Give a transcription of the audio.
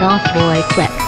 Goth Boy Clip.